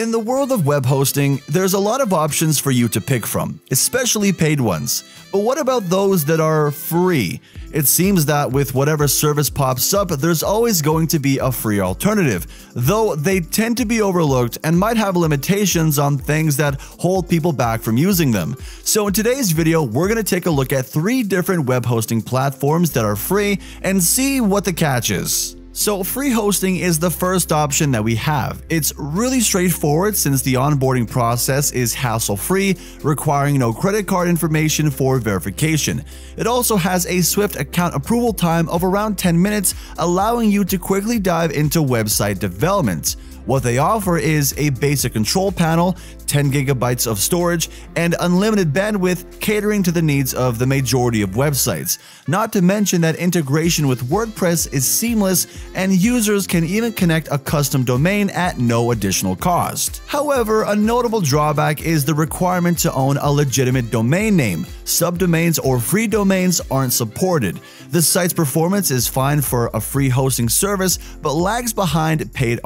In the world of web hosting, there's a lot of options for you to pick from, especially paid ones. But what about those that are free? It seems that with whatever service pops up, there's always going to be a free alternative, though they tend to be overlooked and might have limitations on things that hold people back from using them. So in today's video, we're going to take a look at three different web hosting platforms that are free and see what the catch is. So free hosting is the first option that we have. It's really straightforward since the onboarding process is hassle-free, requiring no credit card information for verification. It also has a swift account approval time of around 10 minutes, allowing you to quickly dive into website development. What they offer is a basic control panel, 10 gigabytes of storage, and unlimited bandwidth catering to the needs of the majority of websites. Not to mention that integration with WordPress is seamless and users can even connect a custom domain at no additional cost. However, a notable drawback is the requirement to own a legitimate domain name. Subdomains or free domains aren't supported. The site's performance is fine for a free hosting service but lags behind paid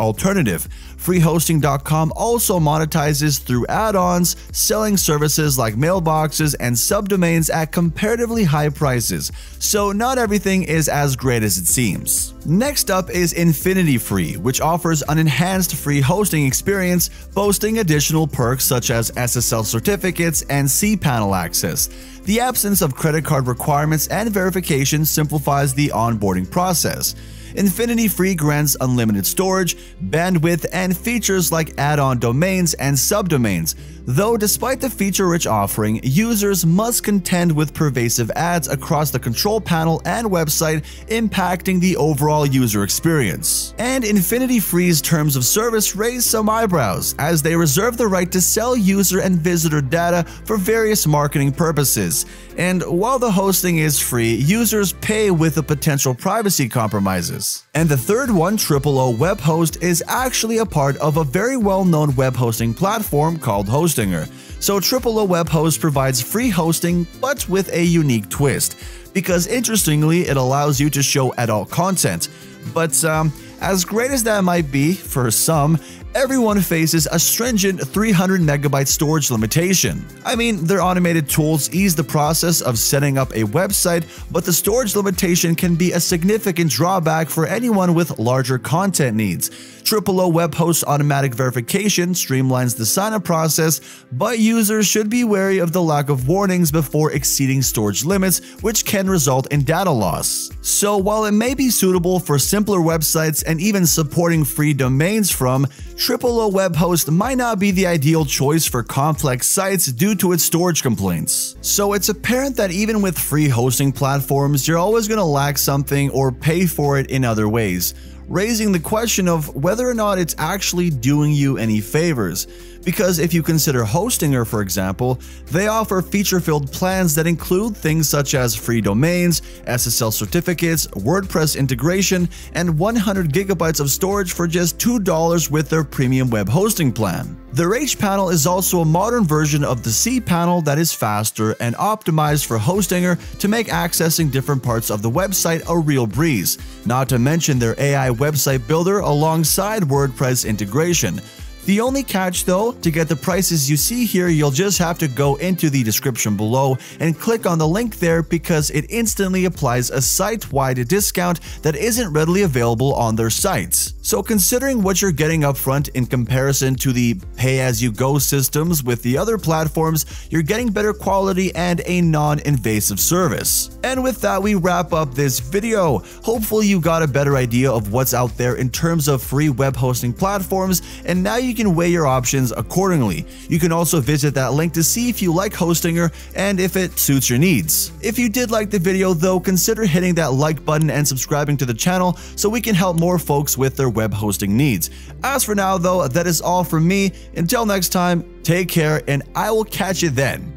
Freehosting.com also monetizes through add-ons, selling services like mailboxes and subdomains at comparatively high prices, so not everything is as great as it seems. Next up is InfinityFree, which offers an enhanced free hosting experience, boasting additional perks such as SSL certificates and cPanel access. The absence of credit card requirements and verification simplifies the onboarding process. InfinityFree grants unlimited storage, bandwidth, and features like add-on domains and subdomains, though despite the feature-rich offering, users must contend with pervasive ads across the control panel and website impacting the overall user experience. And InfinityFree's terms of service raise some eyebrows, as they reserve the right to sell user and visitor data for various marketing purposes. And while the hosting is free, users pay with the potential privacy compromises. And the third one, Triple O Web Host, is actually a part of a very well-known web hosting platform called Hostinger. So Triple O Web Host provides free hosting, but with a unique twist. Because interestingly, it allows you to show adult content. But um, as great as that might be for some, everyone faces a stringent 300 megabyte storage limitation. I mean, their automated tools ease the process of setting up a website, but the storage limitation can be a significant drawback for anyone with larger content needs. Triple O Web Host automatic verification streamlines the sign-up process, but users should be wary of the lack of warnings before exceeding storage limits, which can result in data loss. So while it may be suitable for simpler websites and even supporting free domains from, Triple O Web Host might not be the ideal choice for complex sites due to its storage complaints. So it's apparent that even with free hosting platforms, you're always going to lack something or pay for it in other ways raising the question of whether or not it's actually doing you any favors. Because if you consider Hostinger, for example, they offer feature-filled plans that include things such as free domains, SSL certificates, WordPress integration, and 100 gigabytes of storage for just $2 with their premium web hosting plan. Their hPanel is also a modern version of the cPanel that is faster and optimized for Hostinger to make accessing different parts of the website a real breeze, not to mention their AI website builder alongside WordPress integration. The only catch though, to get the prices you see here, you'll just have to go into the description below and click on the link there because it instantly applies a site-wide discount that isn't readily available on their sites. So considering what you're getting upfront in comparison to the pay-as-you-go systems with the other platforms, you're getting better quality and a non-invasive service. And with that, we wrap up this video. Hopefully you got a better idea of what's out there in terms of free web hosting platforms, and now you you can weigh your options accordingly. You can also visit that link to see if you like Hostinger and if it suits your needs. If you did like the video though, consider hitting that like button and subscribing to the channel so we can help more folks with their web hosting needs. As for now though, that is all from me. Until next time, take care and I will catch you then.